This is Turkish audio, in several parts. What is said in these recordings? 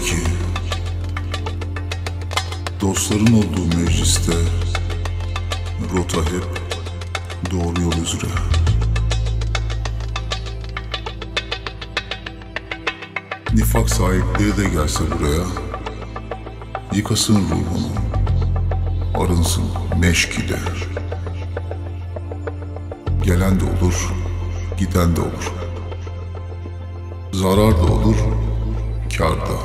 ki Dostların olduğu mecliste Rota hep doğru yol üzere. Nifak sahipleri de gelse buraya Yıkasın ruhunu Arınsın meşk ile. Gelen de olur Giden de olur. Zarar da olur Kar da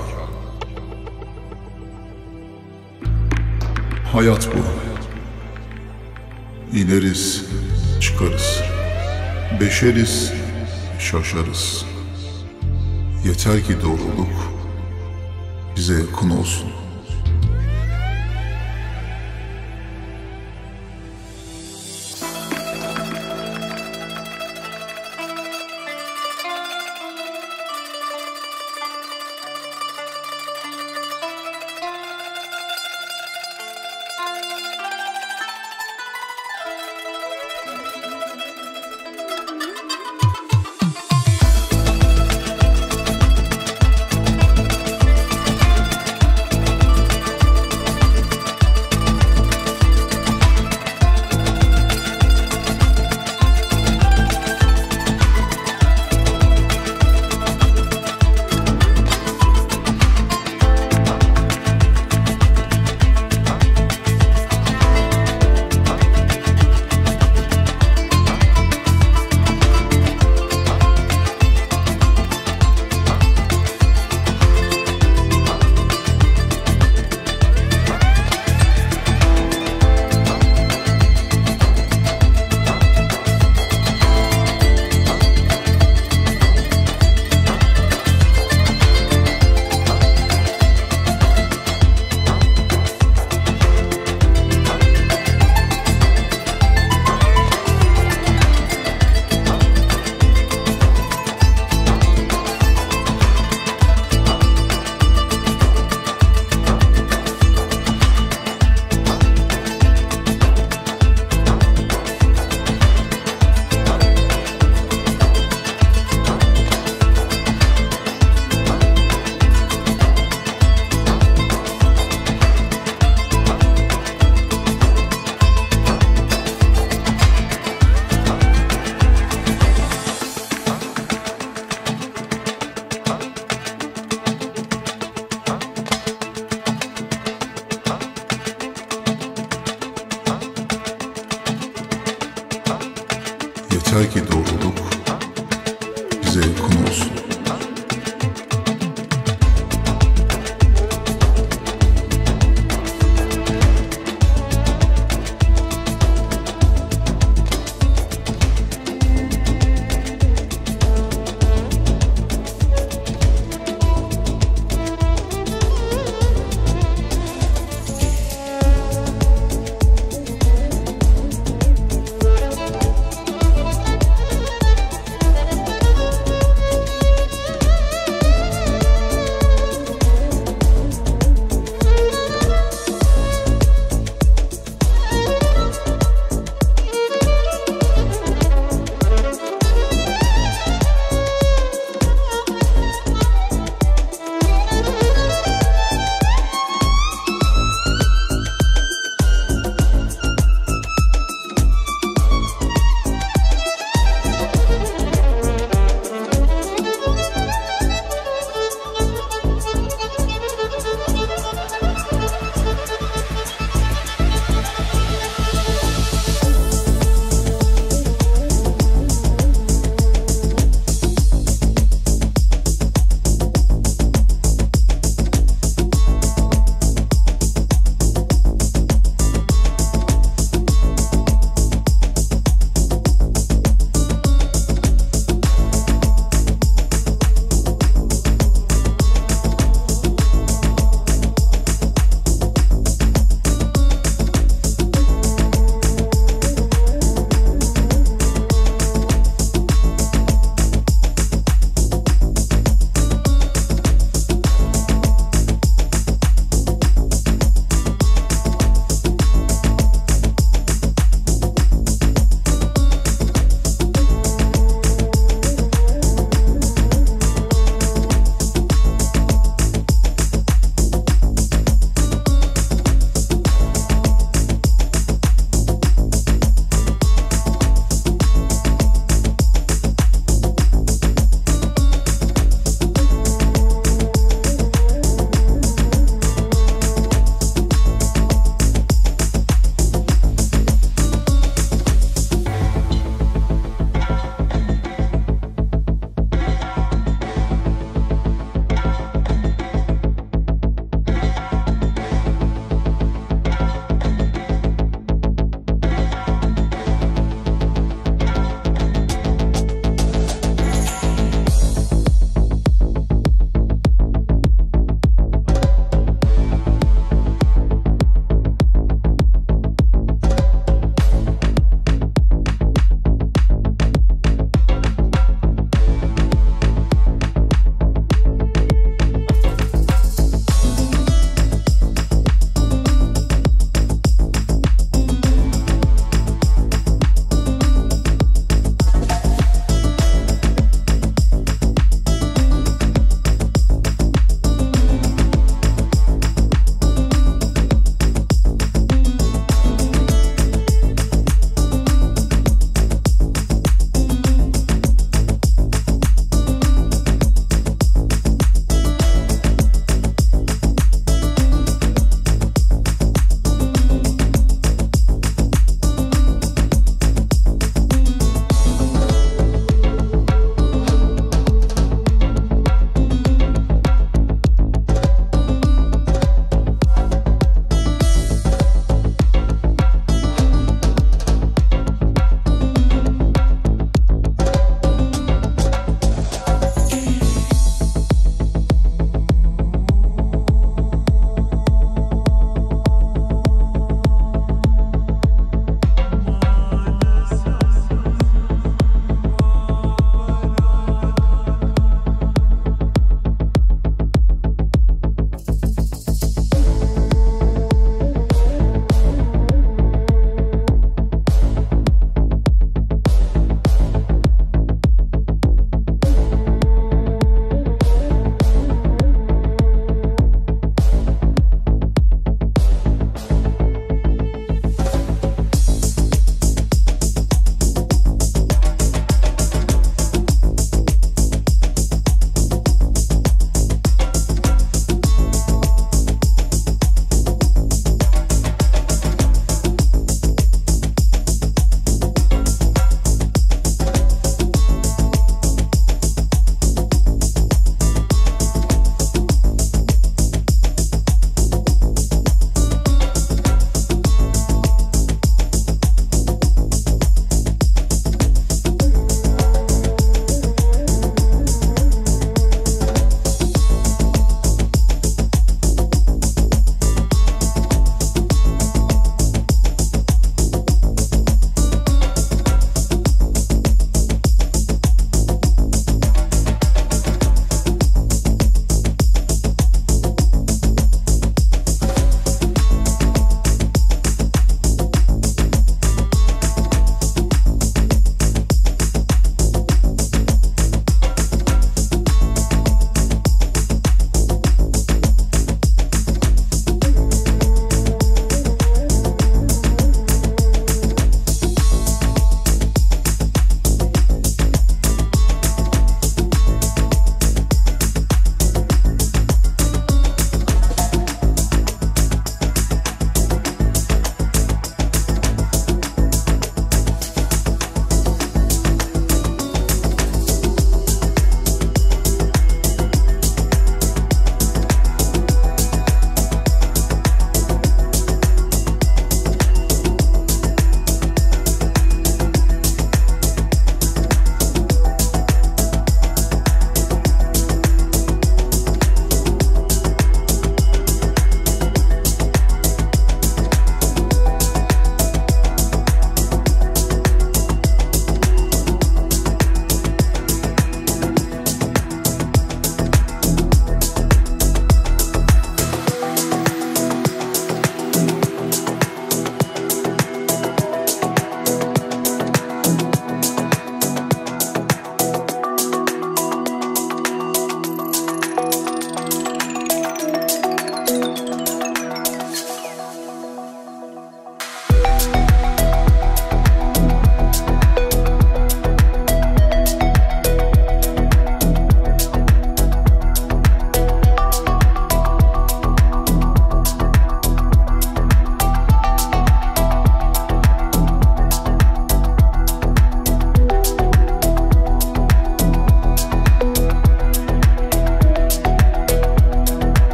Hayat bu. İneriz Çıkarız. Beşeriz Şaşarız. Yeter ki doğruluk bize yakın olsun.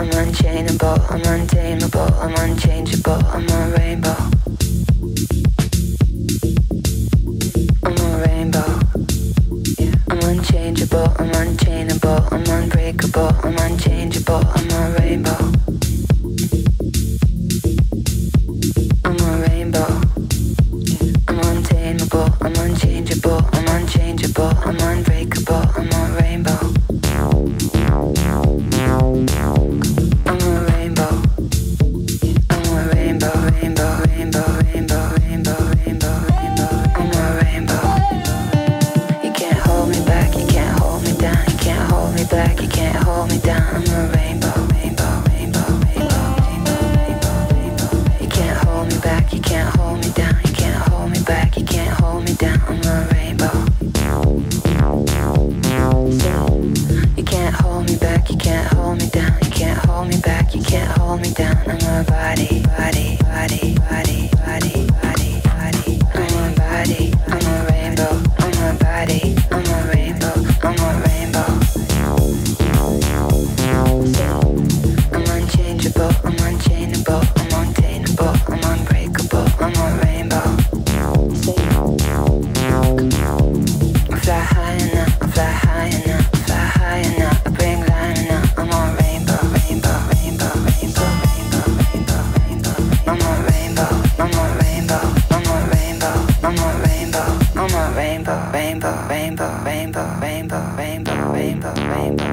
I'm unchainable, I'm untamable, I'm unchangeable, I'm a rainbow. I'm a rainbow. Yeah. I'm unchangeable, I'm unchainable, I'm unbreakable, I'm unchangeable, I'm a rainbow. I'm a rainbow. Yeah. I'm untamable, I'm unchangeable, I'm unchangeable, I'm unbreakable. the rainbow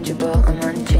unmanageable, I'm unchanged.